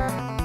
you